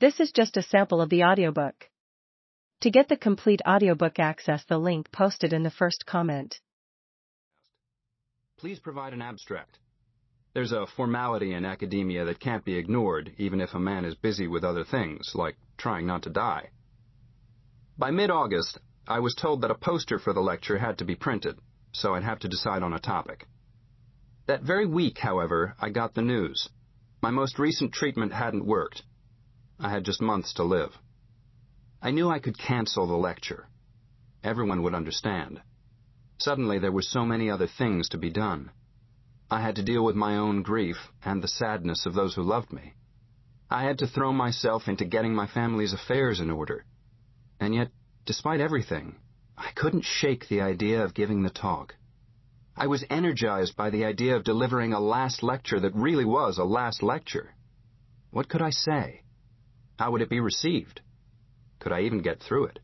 This is just a sample of the audiobook. To get the complete audiobook access the link posted in the first comment. Please provide an abstract. There's a formality in academia that can't be ignored, even if a man is busy with other things, like trying not to die. By mid-August, I was told that a poster for the lecture had to be printed, so I'd have to decide on a topic. That very week, however, I got the news. My most recent treatment hadn't worked. I had just months to live. I knew I could cancel the lecture. Everyone would understand. Suddenly there were so many other things to be done. I had to deal with my own grief and the sadness of those who loved me. I had to throw myself into getting my family's affairs in order. And yet, despite everything, I couldn't shake the idea of giving the talk. I was energized by the idea of delivering a last lecture that really was a last lecture. What could I say? How would it be received? Could I even get through it?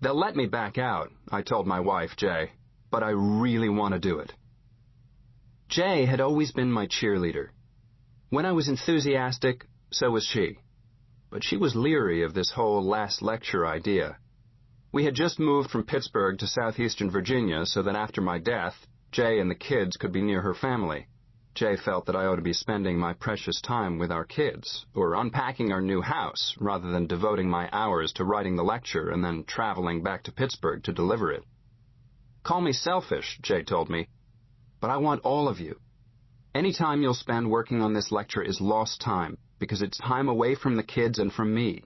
They'll let me back out, I told my wife, Jai, but I really want to do it. Jai had always been my cheerleader. When I was enthusiastic, so was she. But she was leery of this whole last lecture idea. We had just moved from Pittsburgh to southeastern Virginia so that after my death, Jai and the kids could be near her family. Jai felt that I ought to be spending my precious time with our kids, or unpacking our new house, rather than devoting my hours to writing the lecture and then traveling back to Pittsburgh to deliver it. Call me selfish, Jai told me, but I want all of you. Any time you'll spend working on this lecture is lost time, because it's time away from the kids and from me.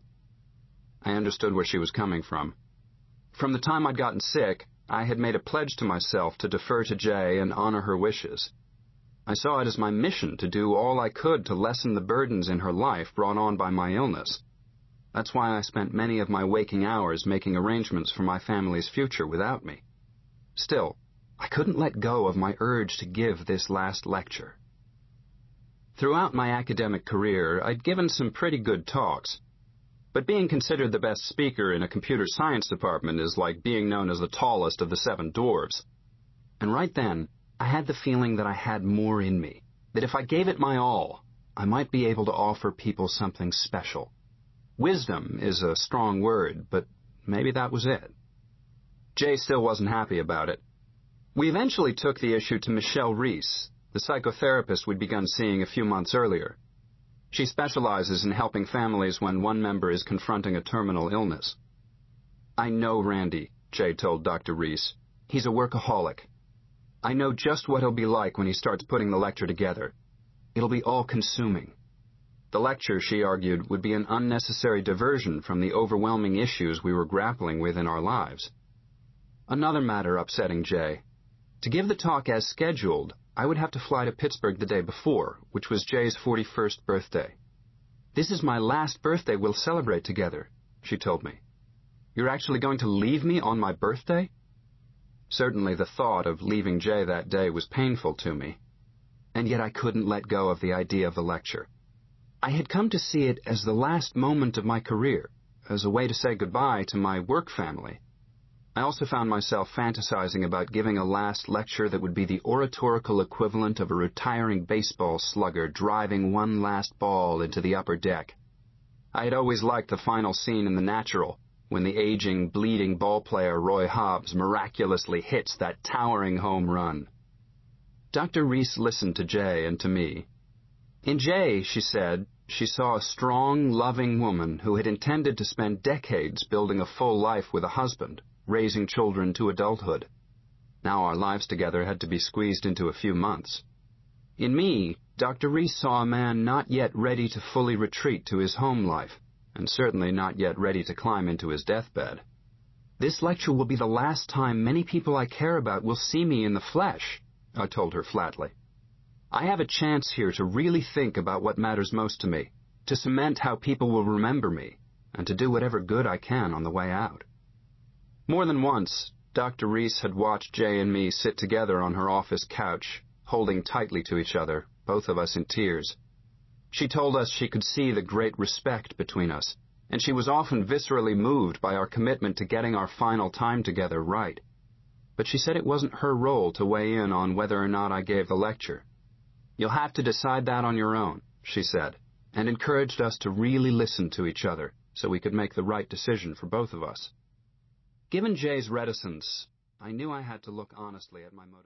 I understood where she was coming from. From the time I'd gotten sick, I had made a pledge to myself to defer to Jai and honor her wishes. I saw it as my mission to do all I could to lessen the burdens in her life brought on by my illness. That's why I spent many of my waking hours making arrangements for my family's future without me. Still, I couldn't let go of my urge to give this last lecture. Throughout my academic career, I'd given some pretty good talks. But being considered the best speaker in a computer science department is like being known as the tallest of the seven dwarves. And right then, I had the feeling that I had more in me, that if I gave it my all, I might be able to offer people something special. Wisdom is a strong word, but maybe that was it. Jai still wasn't happy about it. We eventually took the issue to Michelle Reese, the psychotherapist we'd begun seeing a few months earlier. She specializes in helping families when one member is confronting a terminal illness. I know Randy, Jai told Dr. Reese. He's a workaholic. I know just what he'll be like when he starts putting the lecture together. It'll be all-consuming. The lecture, she argued, would be an unnecessary diversion from the overwhelming issues we were grappling with in our lives. Another matter upsetting Jai. To give the talk as scheduled, I would have to fly to Pittsburgh the day before, which was Jai's 41st birthday. This is my last birthday we'll celebrate together, she told me. You're actually going to leave me on my birthday? Certainly the thought of leaving Jai that day was painful to me, and yet I couldn't let go of the idea of the lecture. I had come to see it as the last moment of my career, as a way to say goodbye to my work family. I also found myself fantasizing about giving a last lecture that would be the oratorical equivalent of a retiring baseball slugger driving one last ball into the upper deck. I had always liked the final scene in The Natural, when the aging, bleeding ballplayer Roy Hobbs miraculously hits that towering home run. Dr. Reese listened to Jai and to me. In Jai, she said, she saw a strong, loving woman who had intended to spend decades building a full life with a husband, raising children to adulthood. Now our lives together had to be squeezed into a few months. In me, Dr. Reese saw a man not yet ready to fully retreat to his home life, and certainly not yet ready to climb into his deathbed. This lecture will be the last time many people I care about will see me in the flesh, I told her flatly. I have a chance here to really think about what matters most to me, to cement how people will remember me, and to do whatever good I can on the way out. More than once, Dr. Reese had watched Jai and me sit together on her office couch, holding tightly to each other, both of us in tears. She told us she could see the great respect between us, and she was often viscerally moved by our commitment to getting our final time together right. But she said it wasn't her role to weigh in on whether or not I gave the lecture. You'll have to decide that on your own, she said, and encouraged us to really listen to each other so we could make the right decision for both of us. Given Jai's reticence, I knew I had to look honestly at my motivation.